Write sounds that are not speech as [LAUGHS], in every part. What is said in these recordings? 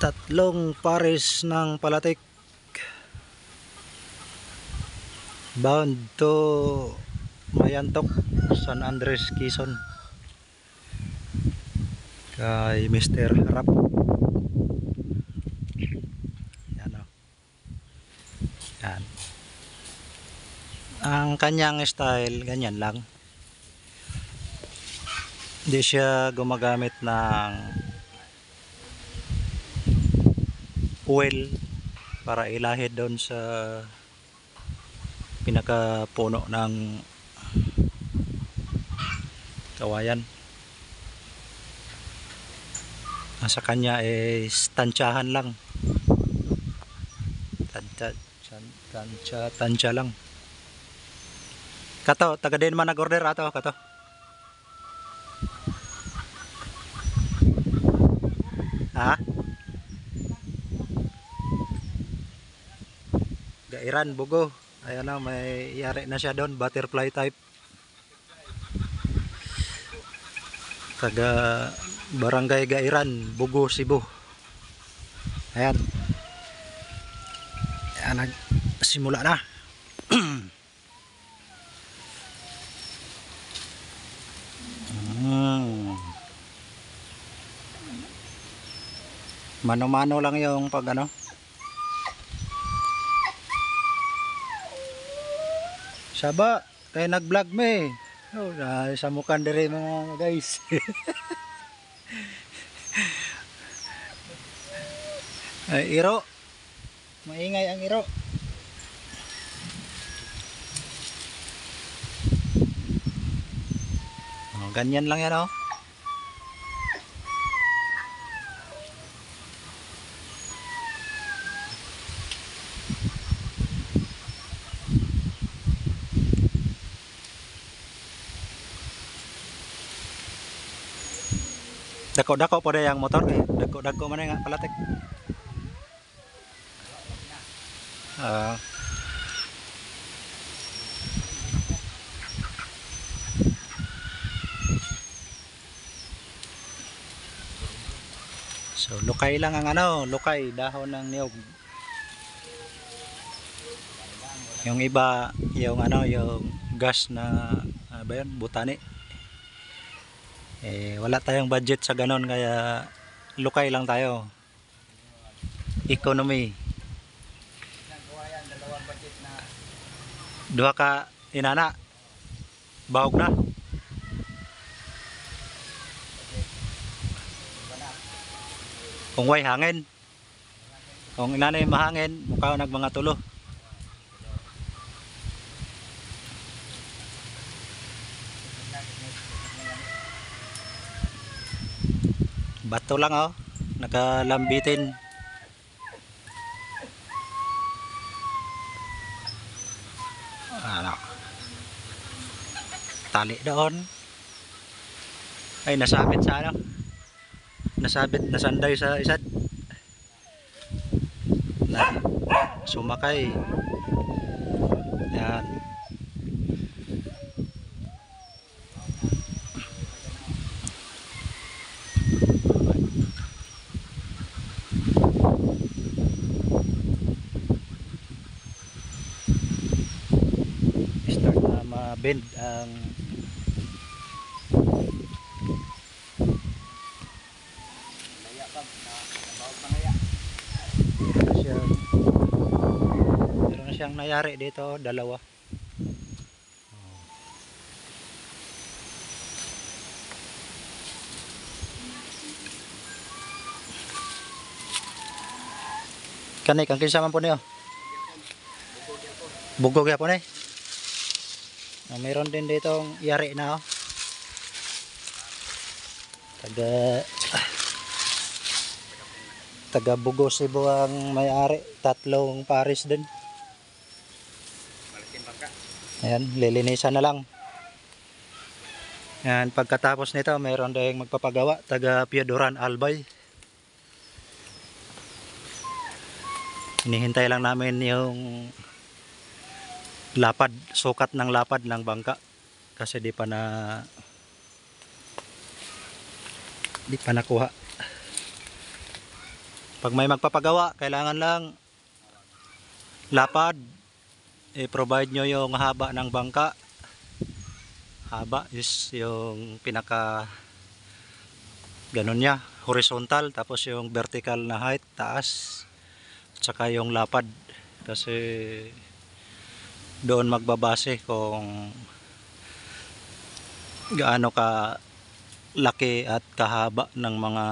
tatlong pares ng palatik bound to Mayantok San Andres Quezon. Kay Mr. Harap yan o yan. Ang kanyang style ganyan lang. Hindi siya gumagamit ng oil para ilahid doon sa pinakapuno ng kawayan. Nasa kanya is tansyahan lang. Tansya tansya tansya lang. Kato taga din man nag order ato kato Gairan, Bugo. Ayan na, may yari na siya doon. Butterfly type. Taga Barangay Gairan, Bugo, Cebu. Ayan. Ayan, nagsimula na. [CLEARS THROAT] Hmm. Mano-mano lang yung pag ano. Saba, kay nag-vlog me. Oh, na sa mukan dire mga guys. [LAUGHS] Ay, iro. Maingay ang iro. Oh, ganyan lang yan oh. Dako-dako po yung motor kay dako-dako man nga palatik. Ah. so lukay lang ang ano, lukay dahon ng niyog. Yung iba, yung ano, yung gas na ano ba yun, butani eh wala tayong budget sa ganon kaya lukay lang tayo. Economy. Duha ka inana. Bahog na. Kung way hangin. Kung inanay mahangin mukha nag mga tulo bato lang oh. Nakalambitin. Ano? Tali doon. Ay nasabit sa ano? Nasabit nasanday sa isat na sumakay. Yan na ma-bend ang meron siyang meron siyang nayari dito dalawa. Kanay kang kinsa po niyo? Bugog ya po. Ni Ah, mayroon din dito yari na oh. Taga Taga Bugo Cebu ang may-ari, tatlong pares din. Ayan, lilinisan na lang. Ayan, pagkatapos nito, mayroon din magpapagawa, taga Piodoran Albay. Hinihintay lang namin yung lapad, sukat ng lapad ng bangka kasi di pa na di pa nakuha Pag may magpapagawa, kailangan lang lapad. I-provide nyo yung haba ng bangka. Haba is yung pinaka ganun niya, horizontal. Tapos yung vertical na height, taas. Tsaka yung lapad. Kasi doon magbabase kung gaano ka laki at kahaba ng mga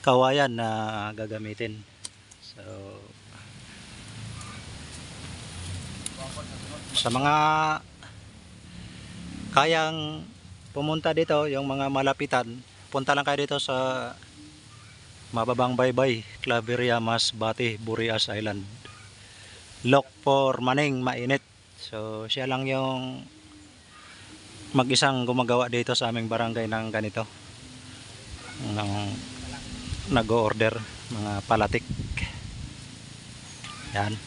kawayan na gagamitin. So sa mga kayang pumunta dito, yung mga malapitan, punta lang kayo dito sa Mababang Baybay, Claveria, Masbate, Burias Island. Look for Maning Mainit. So siya lang yung mag-isang gumagawa dito sa aming barangay ng ganito. Ng nag-order mga palatik. Yan.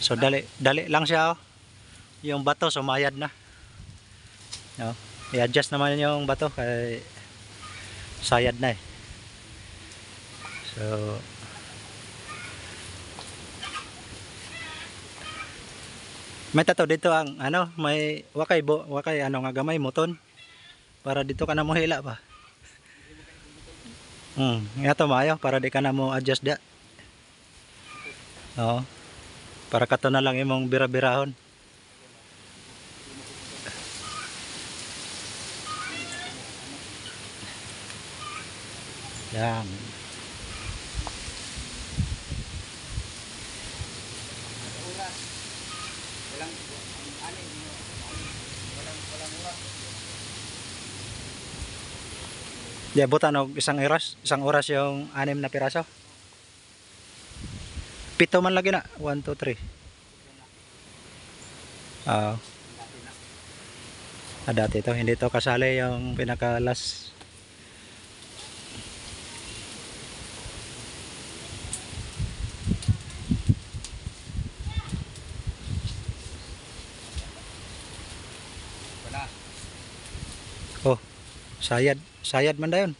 So dali dali lang siya oh. Yung bato sumayad na. No? I-adjust naman yung bato kay sayad na eh. So May tato dito ang ano, may wakay bo, wakay ano nga gamay moton. Para dito ka na mo hila pa. Hmm, ngato maayo para di ka na mo adjust da. Oo. Para kato na lang imong bira-birahon. Yan. Di abutan og isang oras, isang oras yung anim na piraso. Pito man lagi na. 1 2 3. Ah. Ah, dati to, hindi to kasali yung pinaka last Wala. Oh, sayad. Sayad man dayon.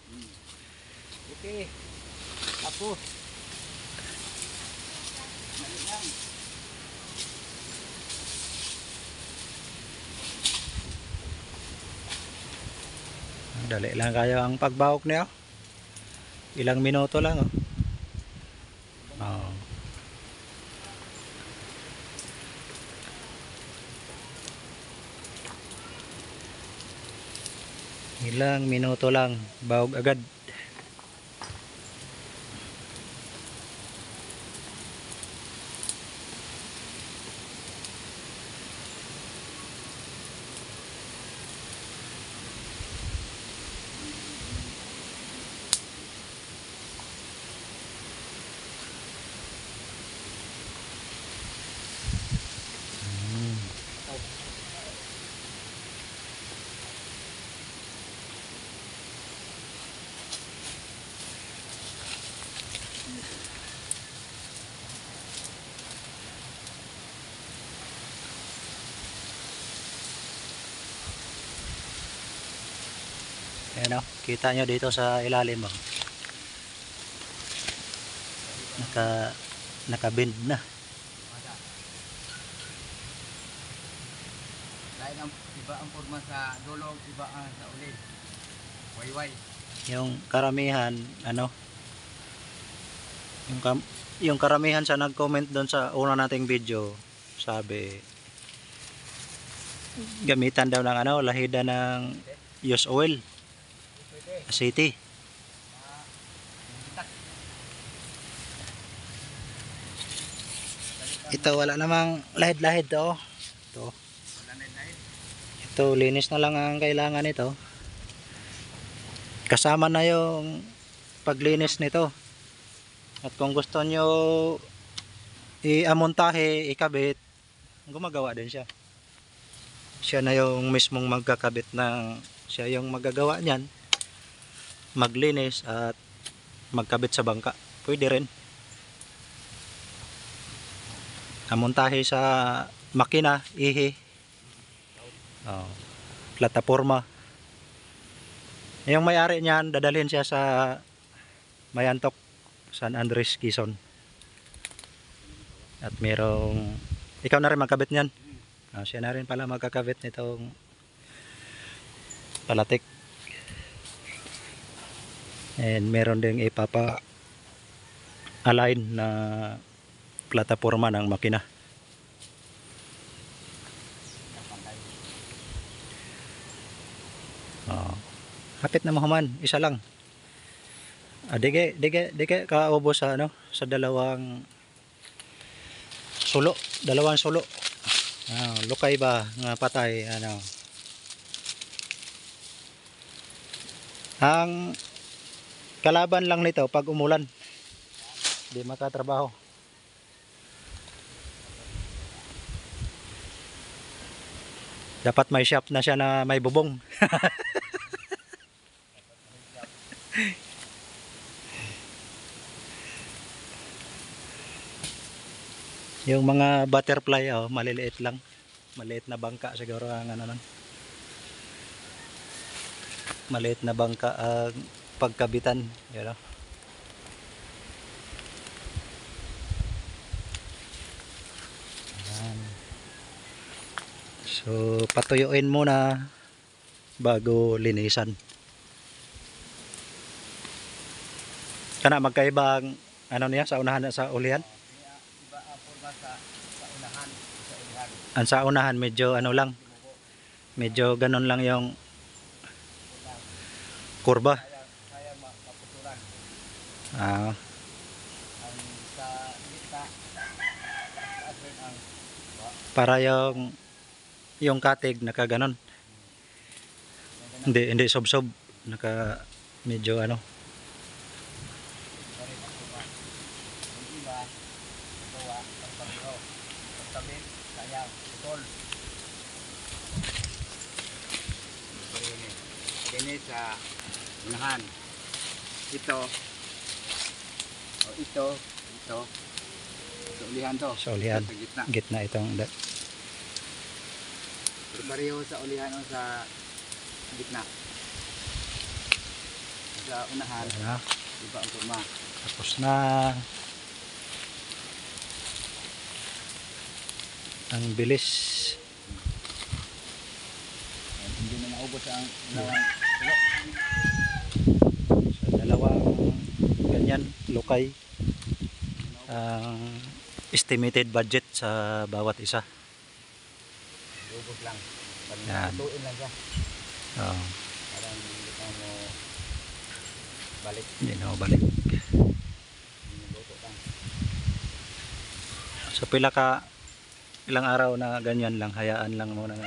Okay. Tapos. Dali lang kayo ang pagbawok niya. Ilang minuto lang oh. Oh. Ilang minuto lang, bawog agad. Ayan o, kita nyo dito sa ilalim o. Naka, naka-bend na. Lain ang iba ang forma sa dulog, iba ang sa ulid. Wayway. Yung karamihan, ano, yung, kam- yung karamihan sa nag-comment doon sa una nating video, sabi, gamitan daw ng ano, lahida ng use oil, City. Ito wala namang lahid-lahid to. Ito. Na lain. Ito, linis na lang ang kailangan nito. Kasama na yung paglinis nito. At kung gusto nyo i-amontahe, ikabit, gumagawa din siya. Siya na yung mismong magkakabit ng, siya yung magagawa niyan. Maglinis at magkabit sa bangka. Pwede rin. Amontahe sa makina, ihi. Oh, plataforma. Yung may-ari niyan, dadalhin siya sa Mayantok, San Andres, Quezon. At merong, ikaw na rin magkabit niyan. Ah, siya na rin pala magkakabit nitong palatik. And meron ding ipapa align na plataforma ng makina. Oh. Hapit na mahuman, isa lang. Ah, dige, dige, dige kaubos sa ano, sa dalawang sulo, dalawang sulo. Ah, lukay ba nga patay ano. Ang kalaban lang nito pag umulan. Di makatrabaho. Dapat may shop na siya na may bubong. [LAUGHS] Yung mga butterfly, oh, maliliit lang. Maliit na bangka siguro ang ano nun. Maliit na bangka ang pagkabitan. Yun, oh. Ayan. So, patuyuin muna bago linisan. Kana magkaiba ang ano niya sa unahan sa ulihan? Iba sa sa unahan, sa ulihan. Ang sa unahan medyo ano lang, medyo ganun lang yung kurba. Kaya kaya ma- maputulan. Ah, para yung yung katig nakaganon. Hindi hindi sob-sob, naka medyo ano. Kini sa unahan. Ito. O ito. Ito. Sa ulihan to. Sa ulihan. Sa gitna. Gitna itong da- pareho sa ulihan o sa gitna. Sa unahan, ano, iba ang forma. tapos na. Ang bilis. Hindi na maubos ang dalawang tulo. Sa dalawang lukay. Ang estimated budget sa bawat isa. Ubos lang. Yan. Paglutuin lang siya. Oh, Parang hindi mo balik. hindi na balik. So pila ka ilang araw na ganyan lang, hayaan lang muna na